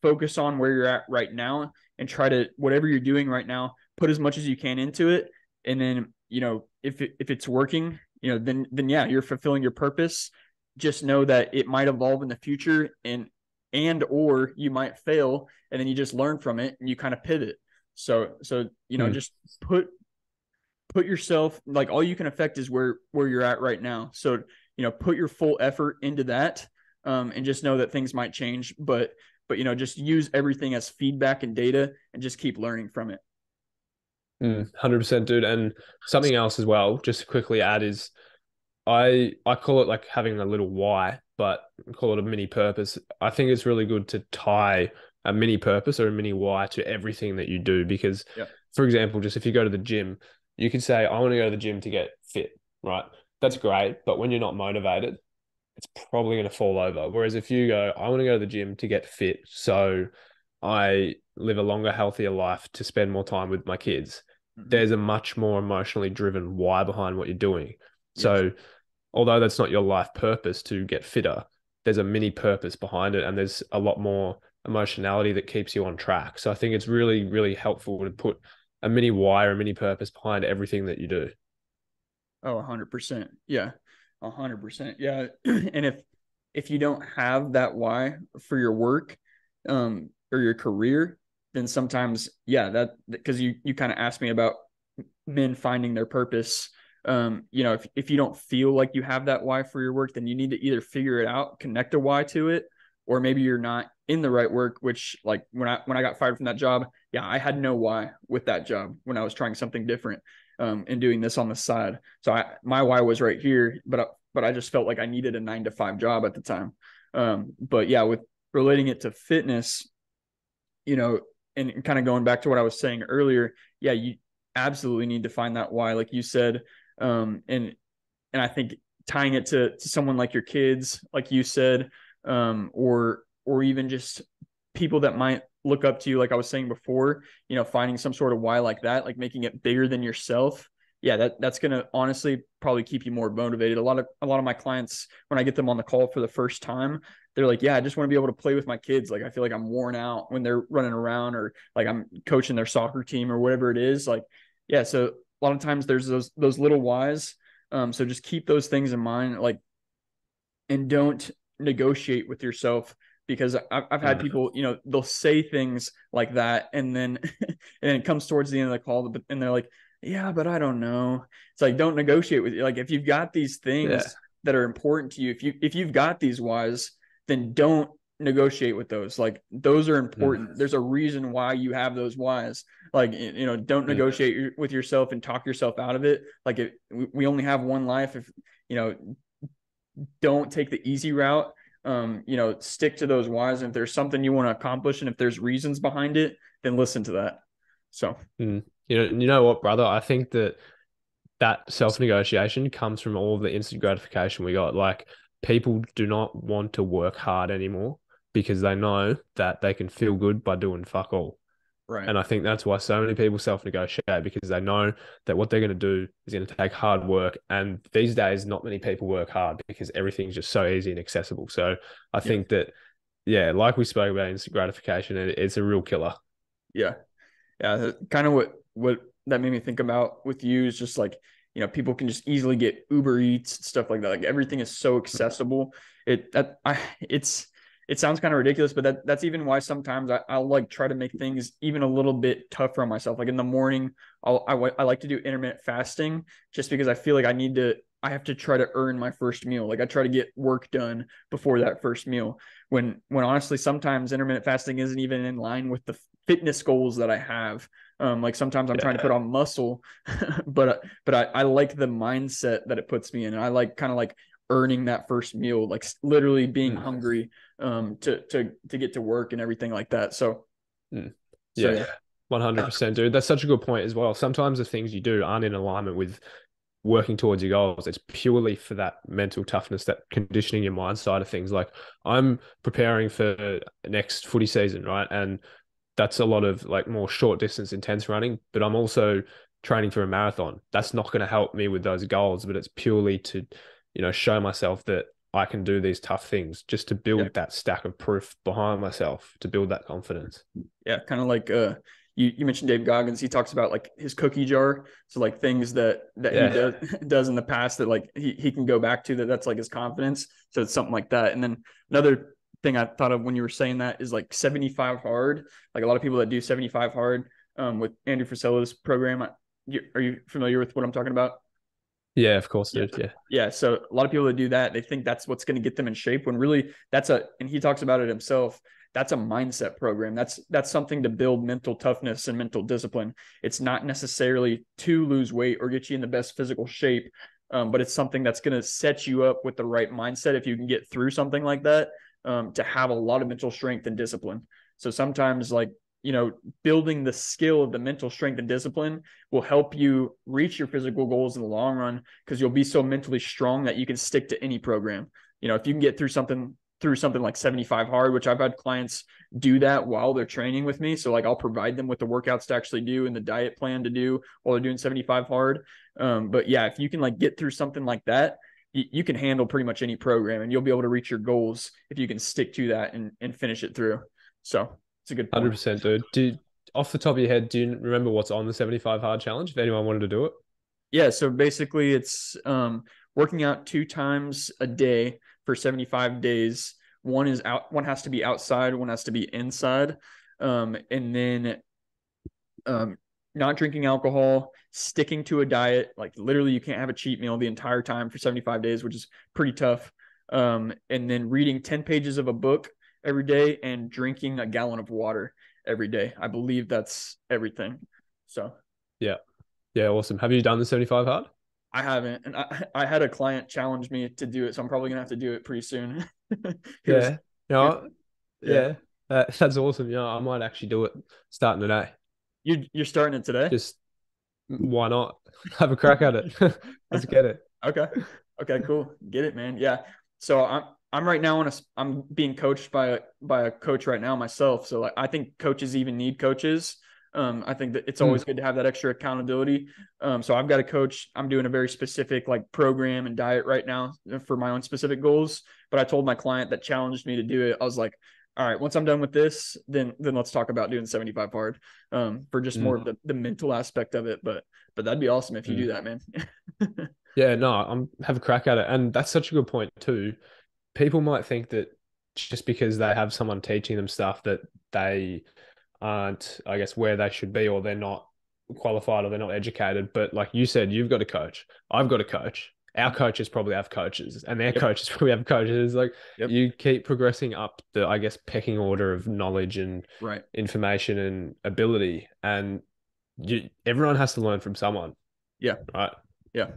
focus on where you're at right now and try to whatever you're doing right now, put as much as you can into it, and then you know if it, if it's working, you know then then yeah, you're fulfilling your purpose. Just know that it might evolve in the future, and and or you might fail and then you just learn from it and you kind of pivot so so you know hmm. just put put yourself like all you can affect is where where you're at right now so you know put your full effort into that um, and just know that things might change but but you know just use everything as feedback and data and just keep learning from it mm, 100% dude and something else as well just to quickly add is i i call it like having a little why but call it a mini purpose. I think it's really good to tie a mini purpose or a mini why to everything that you do because, for example, just if you go to the gym, you could say, I want to go to the gym to get fit, right? That's great. But when you're not motivated, it's probably going to fall over. Whereas if you go, I want to go to the gym to get fit so I live a longer, healthier life to spend more time with my kids. There's a much more emotionally driven why behind what you're doing. Yes. So although that's not your life purpose to get fitter, there's a mini purpose behind it and there's a lot more emotionality that keeps you on track. So I think it's really, really helpful to put a mini why or a mini purpose behind everything that you do. Oh, 100%. Yeah. hundred percent. Yeah. and if if you don't have that why for your work um or your career, then sometimes, yeah, that because you you kind of asked me about men finding their purpose um, you know, if, if you don't feel like you have that why for your work, then you need to either figure it out, connect a why to it, or maybe you're not in the right work, which like when I when I got fired from that job, yeah, I had no why with that job when I was trying something different um and doing this on the side. So I my why was right here, but I, but I just felt like I needed a 9 to 5 job at the time. Um but yeah, with relating it to fitness, you know, and kind of going back to what I was saying earlier, yeah, you absolutely need to find that why like you said um, and and I think tying it to to someone like your kids, like you said, um, or or even just people that might look up to you, like I was saying before, you know, finding some sort of why like that, like making it bigger than yourself. Yeah, that that's gonna honestly probably keep you more motivated. A lot of a lot of my clients, when I get them on the call for the first time, they're like, yeah, I just want to be able to play with my kids. Like I feel like I'm worn out when they're running around or like I'm coaching their soccer team or whatever it is. Like, yeah, so a lot of times there's those those little whys. Um, so just keep those things in mind, like, and don't negotiate with yourself because I've, I've had people, you know, they'll say things like that, and then and it comes towards the end of the call, and they're like, "Yeah, but I don't know." It's like don't negotiate with you. Like if you've got these things yeah. that are important to you, if you if you've got these whys, then don't negotiate with those. Like those are important. Mm. There's a reason why you have those whys. Like you know, don't negotiate with yourself and talk yourself out of it. Like it, we only have one life. If you know, don't take the easy route. Um, you know, stick to those whys. And if there's something you want to accomplish, and if there's reasons behind it, then listen to that. So, mm. you know, you know what, brother? I think that that self negotiation comes from all the instant gratification we got. Like people do not want to work hard anymore because they know that they can feel good by doing fuck all. Right. And I think that's why so many people self negotiate because they know that what they're going to do is going to take hard work. And these days, not many people work hard because everything's just so easy and accessible. So I think that, yeah, like we spoke about instant gratification, it's a real killer. Yeah. Yeah. Kind of what, what that made me think about with you is just like, you know, people can just easily get Uber Eats, stuff like that. Like everything is so mm-hmm. accessible. It, that, I, it's, it sounds kind of ridiculous, but that that's even why sometimes I, I'll like try to make things even a little bit tougher on myself. Like in the morning, I'll I, I like to do intermittent fasting just because I feel like I need to I have to try to earn my first meal. Like I try to get work done before that first meal. When when honestly sometimes intermittent fasting isn't even in line with the fitness goals that I have. Um, like sometimes I'm yeah. trying to put on muscle, but but I, I like the mindset that it puts me in. And I like kind of like earning that first meal, like literally being mm. hungry um, to to to get to work and everything like that. So, mm. yeah. So, yeah. 100% dude that's such a good point as well sometimes the things you do aren't in alignment with working towards your goals it's purely for that mental toughness that conditioning your mind side of things like i'm preparing for next footy season right and that's a lot of like more short distance intense running, but I'm also training for a marathon. That's not going to help me with those goals, but it's purely to, you know, show myself that I can do these tough things just to build yeah. that stack of proof behind myself to build that confidence. Yeah, kind of like uh you, you mentioned Dave Goggins. He talks about like his cookie jar. So like things that that yeah. he does, does in the past that like he, he can go back to that that's like his confidence. So it's something like that. And then another thing I thought of when you were saying that is like 75 hard. Like a lot of people that do 75 hard um, with Andrew Frisella's program. Are you familiar with what I'm talking about? Yeah, of course, dude. Yeah. Yeah. So a lot of people that do that, they think that's what's going to get them in shape when really that's a, and he talks about it himself. That's a mindset program. That's, that's something to build mental toughness and mental discipline. It's not necessarily to lose weight or get you in the best physical shape. Um, but it's something that's going to set you up with the right mindset. If you can get through something like that, um, to have a lot of mental strength and discipline. So sometimes like you know, building the skill of the mental strength and discipline will help you reach your physical goals in the long run because you'll be so mentally strong that you can stick to any program. You know, if you can get through something through something like 75 hard, which I've had clients do that while they're training with me. So like I'll provide them with the workouts to actually do and the diet plan to do while they're doing 75 hard. Um, but yeah, if you can like get through something like that, you, you can handle pretty much any program and you'll be able to reach your goals if you can stick to that and, and finish it through. So it's a good hundred percent, dude. Do off the top of your head, do you remember what's on the seventy-five hard challenge? If anyone wanted to do it, yeah. So basically, it's um, working out two times a day for seventy-five days. One is out. One has to be outside. One has to be inside. Um, and then um, not drinking alcohol, sticking to a diet. Like literally, you can't have a cheat meal the entire time for 75 days, which is pretty tough. Um, and then reading 10 pages of a book every day and drinking a gallon of water every day. I believe that's everything. So, yeah. Yeah, awesome. Have you done the 75 hard? I haven't. And I, I had a client challenge me to do it. So I'm probably going to have to do it pretty soon. yeah. yeah. yeah. Uh, that's awesome. Yeah. I might actually do it starting today. You, you're starting it today? Just why not? Have a crack at it. Let's get it. Okay. Okay, cool. Get it, man. Yeah. So I'm I'm right now on a I'm being coached by a by a coach right now myself. So like I think coaches even need coaches. Um, I think that it's always mm. good to have that extra accountability. Um, so I've got a coach. I'm doing a very specific like program and diet right now for my own specific goals. But I told my client that challenged me to do it. I was like, all right, once I'm done with this, then then let's talk about doing 75 hard um, for just mm. more of the, the mental aspect of it. But but that'd be awesome if you mm. do that, man. yeah, no, I'm have a crack at it, and that's such a good point too people might think that just because they have someone teaching them stuff that they aren't, I guess, where they should be or they're not qualified or they're not educated. But like you said, you've got a coach. I've got a coach. Our coaches probably have coaches, and their yep. coaches probably have coaches. Like yep. you keep progressing up the, I guess, pecking order of knowledge and right. information and ability, and you, everyone has to learn from someone. Yeah. Right. Yeah.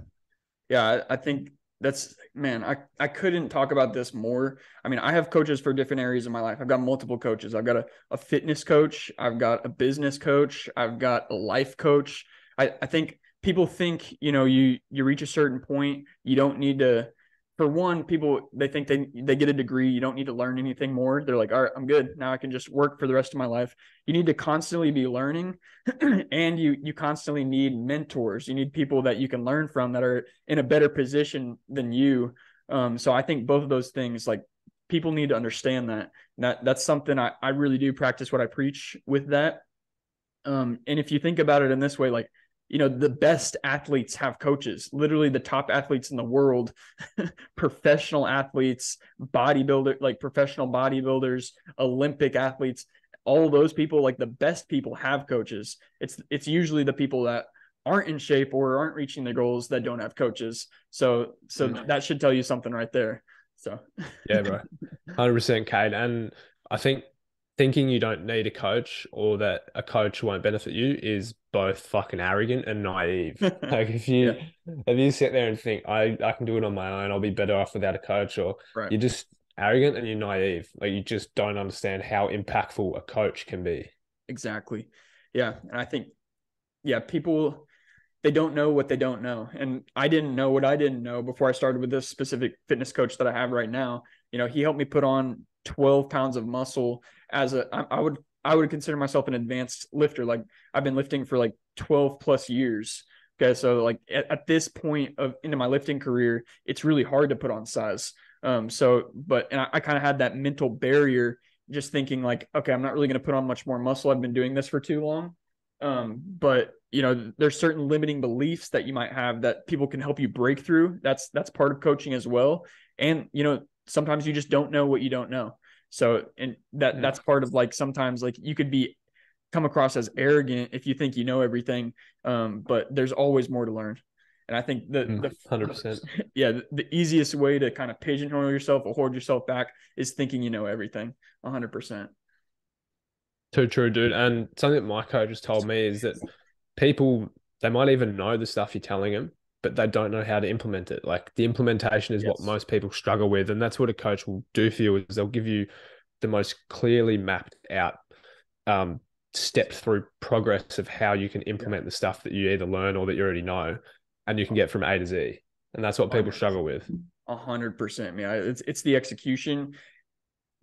Yeah. I, think that's man i i couldn't talk about this more i mean i have coaches for different areas of my life i've got multiple coaches i've got a, a fitness coach i've got a business coach i've got a life coach i i think people think you know you you reach a certain point you don't need to for one, people they think they they get a degree, you don't need to learn anything more. They're like, all right, I'm good. Now I can just work for the rest of my life. You need to constantly be learning and you you constantly need mentors. You need people that you can learn from that are in a better position than you. Um, so I think both of those things, like people need to understand that. That that's something I, I really do practice what I preach with that. Um, and if you think about it in this way, like you know the best athletes have coaches literally the top athletes in the world professional athletes bodybuilder like professional bodybuilders olympic athletes all those people like the best people have coaches. It's it's usually the people that aren't in shape or aren't reaching their goals that don't have coaches. So so mm. that should tell you something right there. So. Yeah bro. 100% Kade. And i think thinking you don't need a coach or that a coach won't benefit you is both fucking arrogant and naive. like if you yeah. if you sit there and think I I can do it on my own, I'll be better off without a coach, or right. you're just arrogant and you're naive. Like you just don't understand how impactful a coach can be. Exactly. Yeah, and I think yeah, people they don't know what they don't know. And I didn't know what I didn't know before I started with this specific fitness coach that I have right now. You know, he helped me put on 12 pounds of muscle as a I, I would I would consider myself an advanced lifter. Like I've been lifting for like 12 plus years. Okay. So like at, at this point of into my lifting career, it's really hard to put on size. Um, so, but and I, I kind of had that mental barrier just thinking like, okay, I'm not really going to put on much more muscle. I've been doing this for too long. Um, but you know, there's certain limiting beliefs that you might have that people can help you break through. That's that's part of coaching as well. And you know, sometimes you just don't know what you don't know. So, and that yeah. that's part of like sometimes like you could be come across as arrogant if you think you know everything. Um, but there's always more to learn. And I think the mm, the hundred percent, yeah, the, the, easiest way to kind of pigeonhole yourself or hold yourself back is thinking you know everything. hundred percent. Too true, dude. And something that my coach has told me is that people they might even know the stuff you're telling them, but they don't know how to implement it. Like the implementation is yes. what most people struggle with, and that's what a coach will do for you. Is they'll give you the most clearly mapped out um, step through progress of how you can implement yeah. the stuff that you either learn or that you already know, and you can get from A to Z. And that's what people 100%. struggle with. A hundred percent, man. It's it's the execution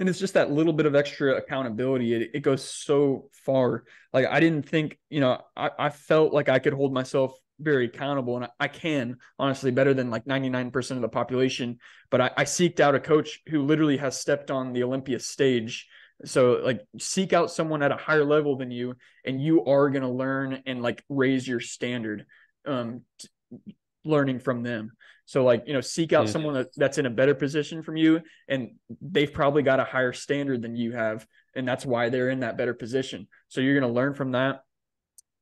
and it's just that little bit of extra accountability it, it goes so far like i didn't think you know I, I felt like i could hold myself very accountable and I, I can honestly better than like 99% of the population but I, I seeked out a coach who literally has stepped on the olympia stage so like seek out someone at a higher level than you and you are going to learn and like raise your standard um t- learning from them so like, you know, seek out someone that, that's in a better position from you and they've probably got a higher standard than you have. And that's why they're in that better position. So you're going to learn from that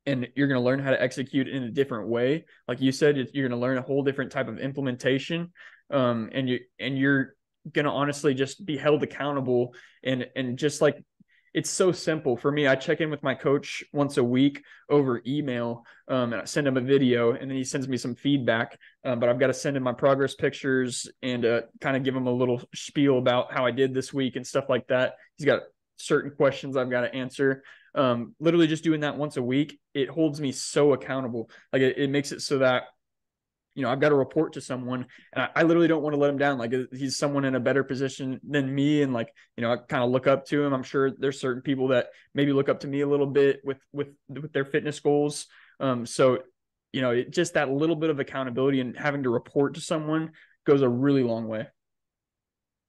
and you're going to learn how to execute in a different way. Like you said, you're going to learn a whole different type of implementation. Um, and you, and you're going to honestly just be held accountable and, and just like it's so simple for me. I check in with my coach once a week over email, um, and I send him a video, and then he sends me some feedback. Um, but I've got to send him my progress pictures and uh, kind of give him a little spiel about how I did this week and stuff like that. He's got certain questions I've got to answer. Um, literally just doing that once a week, it holds me so accountable. Like it, it makes it so that you know, I've got to report to someone and I, I, literally don't want to let him down. Like he's someone in a better position than me. And like, you know, I kind of look up to him. I'm sure there's certain people that maybe look up to me a little bit with, with, with their fitness goals. Um, so, you know, it, just that little bit of accountability and having to report to someone goes a really long way.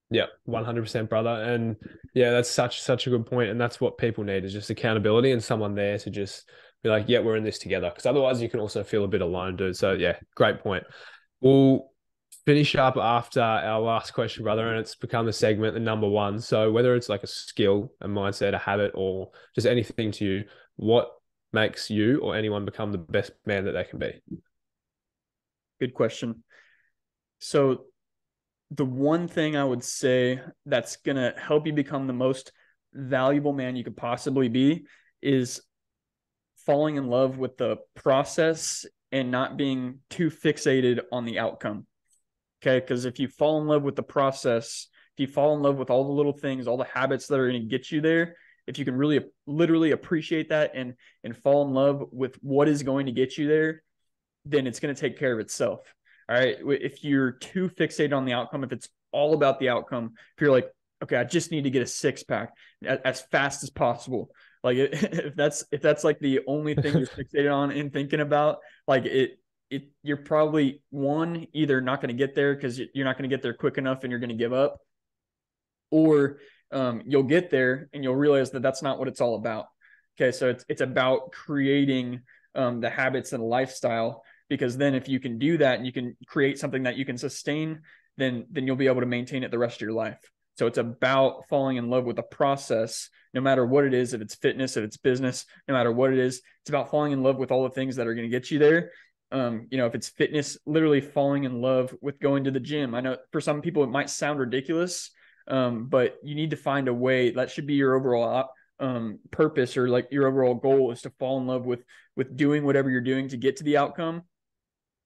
Yeah, 100% brother. And yeah, that's such, such a good point. And that's what people need is just accountability and someone there to just, be like, yeah, we're in this together. Because otherwise, you can also feel a bit alone, dude. So yeah, great point. We'll finish up after our last question, brother, and it's become the segment, the number one. So whether it's like a skill, a mindset, a habit, or just anything to you, what makes you or anyone become the best man that they can be? Good question. So the one thing I would say that's going to help you become the most valuable man you could possibly be is falling in love with the process and not being too fixated on the outcome. Okay. Because if you fall in love with the process, if you fall in love with all the little things, all the habits that are going to get you there, if you can really literally appreciate that and and fall in love with what is going to get you there, then it's going to take care of itself. All right. If you're too fixated on the outcome, if it's all about the outcome, if you're like, okay, I just need to get a six pack as fast as possible. Like if that's if that's like the only thing you're fixated on and thinking about, like it it you're probably one either not going to get there because you're not going to get there quick enough and you're going to give up, or um, you'll get there and you'll realize that that's not what it's all about. Okay, so it's it's about creating um, the habits and lifestyle because then if you can do that and you can create something that you can sustain, then then you'll be able to maintain it the rest of your life. So it's about falling in love with the process, no matter what it is, if it's fitness, if it's business, no matter what it is, it's about falling in love with all the things that are going to get you there. Um, you know, if it's fitness, literally falling in love with going to the gym. I know for some people it might sound ridiculous, um, but you need to find a way that should be your overall um, purpose or like your overall goal is to fall in love with with doing whatever you're doing to get to the outcome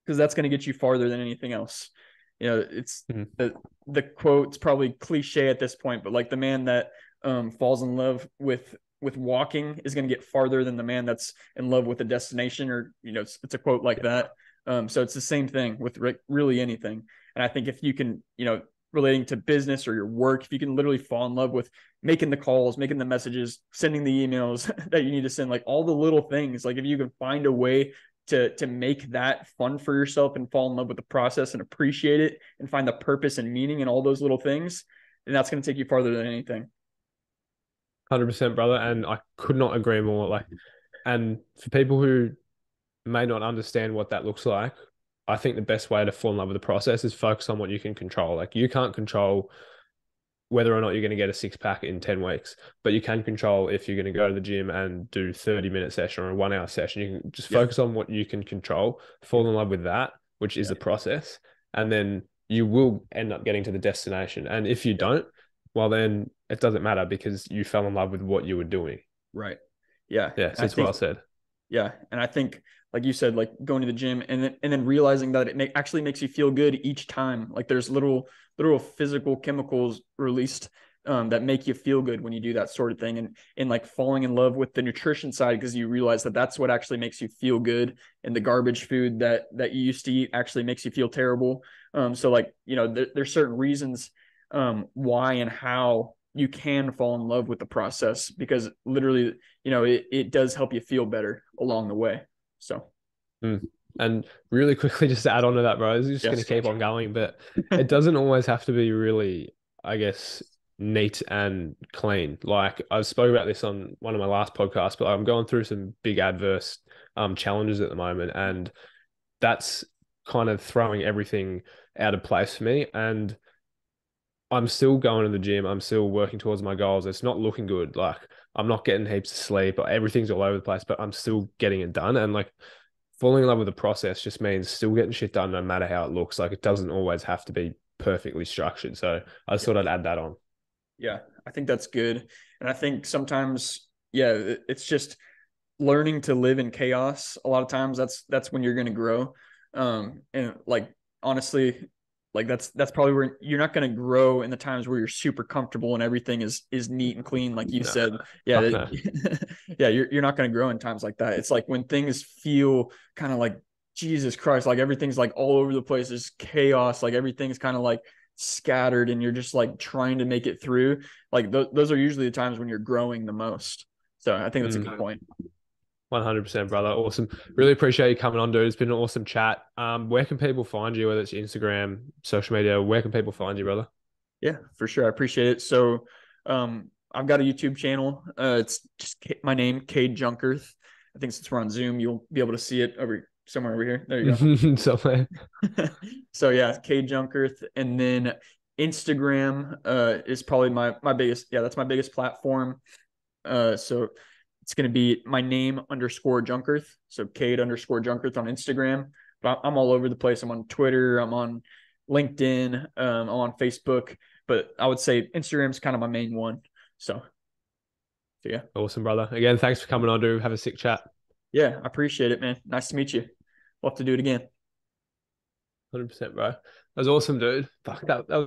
because that's going to get you farther than anything else. You know it's mm-hmm. the the quote's probably cliche at this point but like the man that um, falls in love with with walking is going to get farther than the man that's in love with a destination or you know it's, it's a quote like that. Um, so it's the same thing with re- really anything. And i think if you can you know relating to business or your work, if you can literally fall in love with making the calls, making the messages, sending the emails that you need to send, like all the little things, like if you can find a way to to make that fun for yourself and fall in love with the process and appreciate it and find the purpose and meaning in all those little things, then that's going to take you farther than anything. Hundred percent, brother, and I could not agree more. Like, and for people who may not understand what that looks like, I think the best way to fall in love with the process is focus on what you can control. Like, you can't control whether or not you're going to get a six pack in 10 weeks, but you can control if you're going to go to the gym and do 30 minute session or a one hour session. You can just focus yeah. on what you can control, fall in love with that, which is yeah. the process. And then you will end up getting to the destination. And if you don't, well, then it doesn't matter because you fell in love with what you were doing. Right. Yeah. Yeah. So think, well said. Yeah. And I think, like you said, like going to the gym and then, and then realizing that it may, actually makes you feel good each time. Like there's little, literal physical chemicals released um, that make you feel good when you do that sort of thing and and like falling in love with the nutrition side because you realize that that's what actually makes you feel good and the garbage food that that you used to eat actually makes you feel terrible. Um, so like you know there, there's certain reasons um, why and how you can fall in love with the process because literally you know it, it does help you feel better along the way. So. Mm. And really quickly, just to add on to that, bro, it's just yes. going to keep on going, but it doesn't always have to be really, I guess, neat and clean. Like I've spoke about this on one of my last podcasts, but I'm going through some big adverse um, challenges at the moment, and that's kind of throwing everything out of place for me. And I'm still going to the gym. I'm still working towards my goals. It's not looking good. Like I'm not getting heaps of sleep. Everything's all over the place, but I'm still getting it done. And like falling in love with the process just means still getting shit done no matter how it looks. Like it doesn't always have to be perfectly structured. So I just thought I'd add that on. Yeah, I think that's good. And I think sometimes, yeah, it's just learning to live in chaos. A lot of times that's that's when you're gonna grow. Um and like honestly, like that's that's probably where you're not going to grow in the times where you're super comfortable and everything is is neat and clean like you no, said. Yeah that, yeah you're, you're not going to grow in times like that. It's like when things feel kind of like jesus christ like everything's like all over the place there's chaos like everything's kind of like scattered and you're just like trying to make it through. Like th- those are usually the times when you're growing the most. So i think that's mm. a good point 100% brother. Awesome. Really appreciate you coming on dude. It's been an awesome chat. Um where can people find you whether it's instagram social media? Where can people find you brother? Yeah for sure. I appreciate it. So um i've got a youtube channel. Uh it's just my name Kade Jungkurth. I think since we're on zoom you'll be able to see it over somewhere over here. There you go. Somewhere. So yeah Kade Jungkurth. And then instagram uh is probably my my biggest yeah that's my biggest platform. Uh so it's going to be my name underscore Jungkurth. So Kade underscore Jungkurth on Instagram. But I'm all over the place. I'm on Twitter. I'm on LinkedIn. Um, I'm on Facebook. But I would say Instagram's kind of my main one. So, so yeah. Awesome, brother. Again, thanks for coming on, dude. Have a sick chat. Yeah, I appreciate it, man. Nice to meet you. We'll have to do it again. 100%, bro. That was awesome, dude. Fuck, that, that was